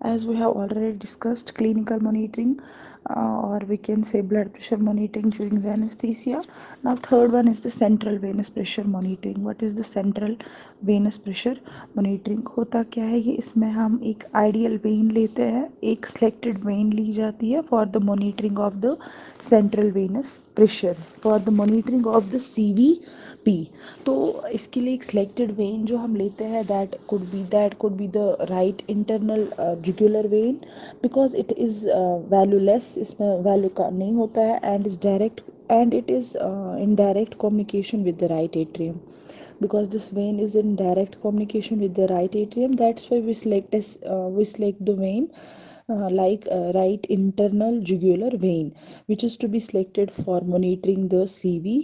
as we have already discussed clinical monitoring or we can say blood pressure monitoring during the anesthesia now third one is the central venous pressure monitoring what is the central venous pressure monitoring होता क्या है ये इसमें हम एक ideal when लेते हैं एक सिलेक्टेड वेन ली जाती है for the monitoring of the central venous pressure for the monitoring of the C V P तो इसके लिए एक सिलेक्टेड वेन जो हम लेते हैं that could be that could be the right internal jugular vein because it is valveless x इसमें value का नहीं होता है and is direct and it is in direct communication with the right atrium because this vein is in direct communication with the right atrium that's why we select we select the vein like right internal jugular vein which is to be selected for monitoring the C V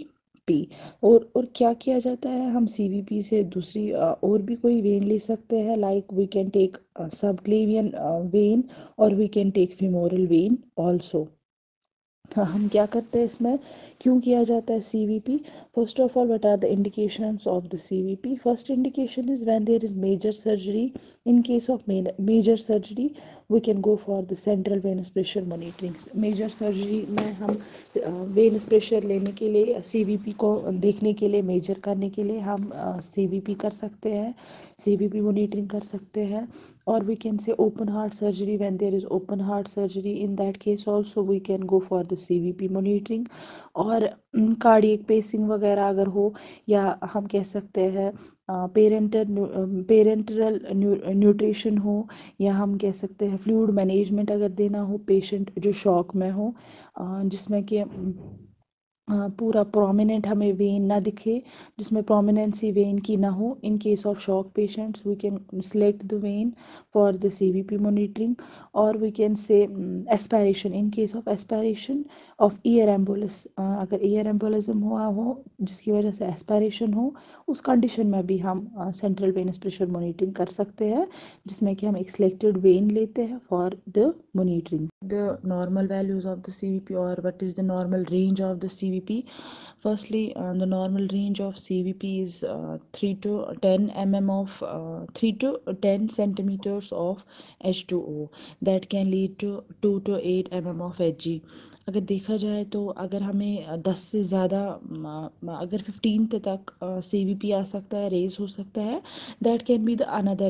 CVP और और क्या किया जाता है? हम सी V P से दूसरी और भी कोई वेन ले सकते हैं like we can take subclavian vein और we can take femoral vein also हम क्या करते हैं इसमें? क्यों किया जाता है C V P first of all what are the indication of the C V P first indication is when there is major surgery in case of major surgery we can go for the central venous pressure monitoring major surgery में हम venous pressure लेने के लिए सी V P को देखने के लिए major करने के लिए हम सी वी पी कर सकते हैं। सी वी पी मॉनिटरिंग कर सकते हैं। और we can say open heart surgery when there is open heart surgery in that case also we can go for the C V P monitoring और कार्डियक पेसिंग वगैरह अगर हो या हम कह सकते हैं पेरेंटल पेरेंटरल न्यूट्रिशन हो या हम कह सकते हैं फ्लूड मैनेजमेंट अगर देना हो पेशेंट जो शॉक में हो जिसमें कि पूरा प्रोमिनेंट हमें वेन ना दिखे, जिसमें प्रोमिनेंसी वेन की ना हो। In case of shock patients we can select the vein for the C V P monitoring और we can say aspiration in case of aspiration of air embolus अगर air एम्बुलिज्म हुआ हो, जिसकी वजह से एस्पायरेशन हो, उस कंडीशन में भी हम सेंट्रल वेनस प्रेशर मोनिटरिंग कर सकते हैं, जिसमें कि हम एक सिलेक्टेड वेन लेते हैं for the monitoring the normal values of the CVP or what is the normal range of the CVP. Firstly, uh, the normal range of CVP is uh, 3 to 10 mm of uh, 3 to 10 centimeters of H2O that can lead to 2 to 8 mm of Hg. अगर देखा जाए तो अगर हमें 10 से ज़्यादा अगर 15 तक CVP आ सकता है रेज हो सकता है that can be the another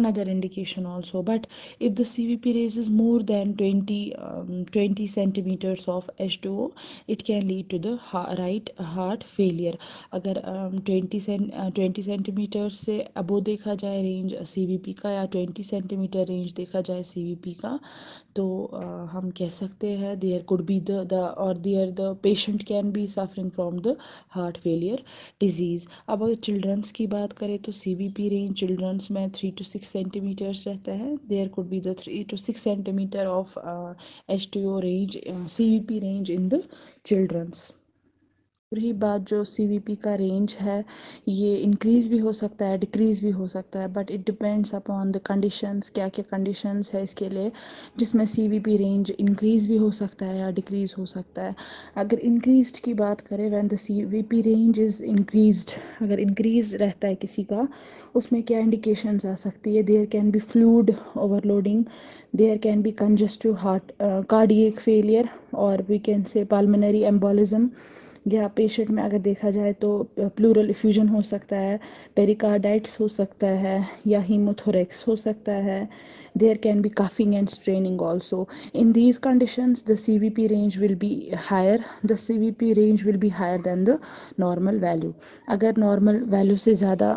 another indication also but if the CVP raises more than 20 um, 20 centimeters of H2O it can lead to the heart, right heart failure. अगर um, 20 सें twenty centimetre से अबो देखा जाए range CVP uh, का या 20 centimetre range देखा जाए CVP का तो uh, हम कह सकते हैं there could be the the और there the patient can be suffering from the heart failure disease अब अगर चिल्ड्रंस की बात करें तो सी रेंज चिल्ड्रंस में थ्री टू सिक्स सेंटीमीटर्स रहता है. There could be the three to six centimeter of of uh, H2O range, uh, CVP range in the children's. रही बात जो सीवीपी का रेंज है, ये इंक्रीज़ भी हो सकता है डिक्रीज़ भी हो सकता है but it depends upon the conditions क्या क्या कंडीशंस है इसके लिए, जिसमें सीवीपी रेंज इंक्रीज़ भी हो सकता है या डिक्रीज़ हो सकता है। अगर इंक्रीज की बात करें when the CVP range is increase अगर इंक्रीज़ रहता है किसी का, उसमें क्या इंडिकेशंस आ सकती है? There can be fluid overloading there can be congestive heart cardiac failure और we can say pulmonary embolism या पेशेंट में अगर देखा जाए तो प्लूरल इफ्यूजन हो सकता है पेरिकार्डाइट्स हो सकता है, या हीमोथोरेक्स हो सकता है। There can be coughing and straining also in these conditions the C V P range will be higher the C V P range will be higher than the normal value अगर नॉर्मल वैल्यू से ज़्यादा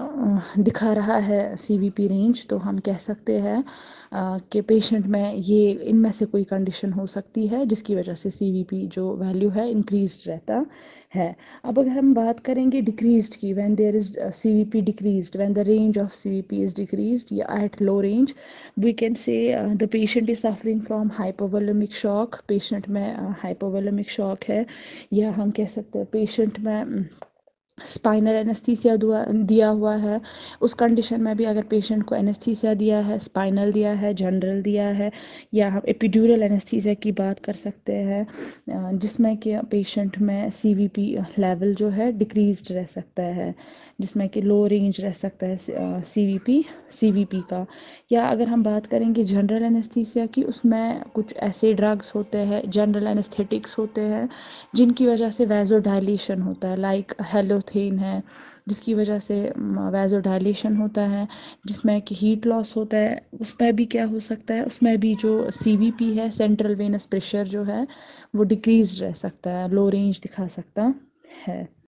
दिखा रहा है C V P range तो हम कह सकते हैं कि पेशेंट में ये, इनमें से कोई कंडीशन हो सकती है, जिसकी वजह से सी वी पी जो वैल्यू है इंक्रीज रहता है। अब अगर हम बात करेंगे डिक्रीज की when there is C V P decrease when the range of C V P is decrease या at low range we can say the patient is suffering from hypovolemic shock patient में hypovolemic uh, shock है। या हम कह सकते हैं patient में spinal anaesthesia दिया हुआ है। उस कंडीशन में भी अगर पेशेंट को एनेस्थीसिया दिया है स्पाइनल दिया है जनरल दिया है, या हम एपिड्यूरल एनेस्थीसिया की बात कर सकते हैं जिसमें कि पेशेंट में सीवीपी लेवल जो है डिक्रीज रह सकता है, जिसमें कि लो रेंज रह सकता है सीवीपी सीवीपी का। या अगर हम बात करेंगे जनरल एनेस्थीसिया की, उसमें कुछ ऐसे ड्रग्स होते हैं जनरल एनेस्थेटिक्स होते हैं, जिनकी वजह से वैजो डायलेशन होता है लाइक हेलोथेन है, जिसकी वजह से वैजो डायलेशन होता है, जिसमें कि हीट लॉस होता है, उसमें भी क्या हो सकता है, उसमें भी जो सीवीपी है सेंट्रल वेनस प्रेशर जो है, वो डिक्रीज रह सकता है लो रेंज दिखा सकता है।